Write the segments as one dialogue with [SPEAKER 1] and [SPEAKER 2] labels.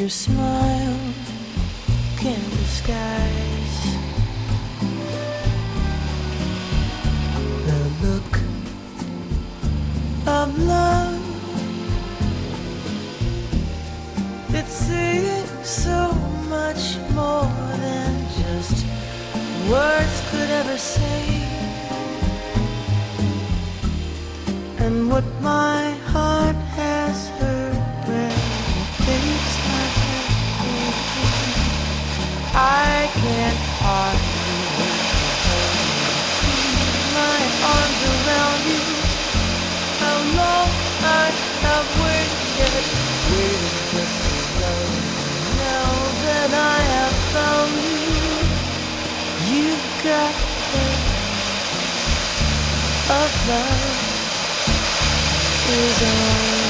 [SPEAKER 1] Your smile can't disguise the look of love. It's saying so much more than just words could ever say. And what my heart has heard when it thinks I can't I can't hardly wait my arms around you. How long I have waited, waited just to you. Now that I have found you, you've got the of love is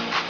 [SPEAKER 1] show.